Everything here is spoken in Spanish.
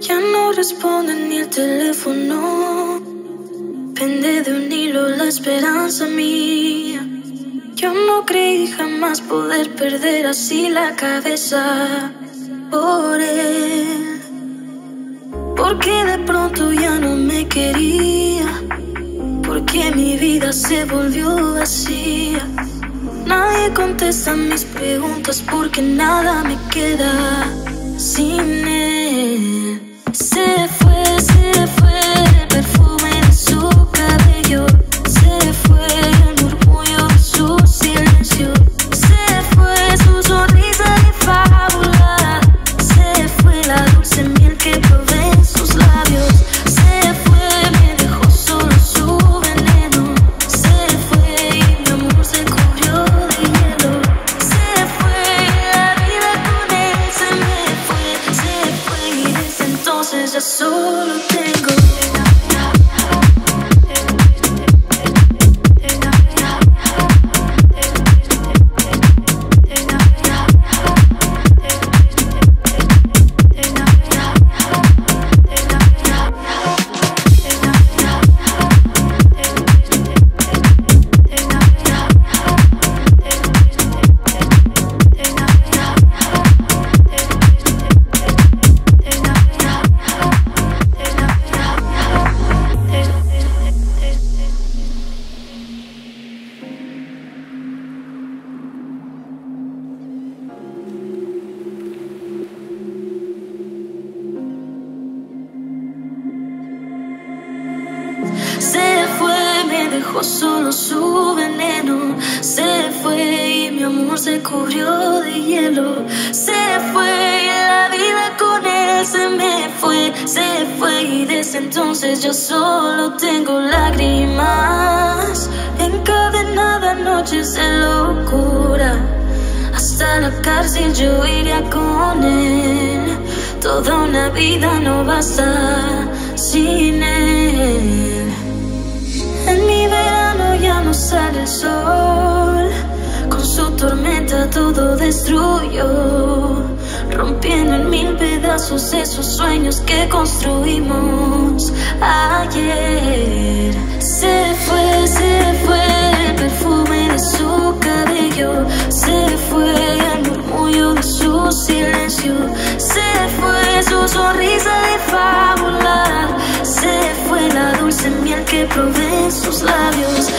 Ya no responde ni el teléfono. Pende de un hilo la esperanza mía. Yo no creí jamás poder perder así la cabeza por él. Porque de pronto ya no me quería. Porque mi vida se volvió vacía. Nadie contesta mis preguntas porque nada me queda sin ya solo tengo. Solo su veneno. Se fue y mi amor se cubrió de hielo. Se fue y la vida con él se me fue. Se fue y desde entonces yo solo tengo lágrimas. Encadenada noches de locura. Hasta la cárcel yo iría con él. Toda una vida no basta sin él. Sale el sol. Con su tormenta todo destruyó. Rompiendo en mil pedazos esos sueños que construimos ayer. Se fue, se fue el perfume de su cabello. Se fue el murmullo de su silencio. Se fue su sonrisa de fábula. Se fue la dulce miel que probé sus labios.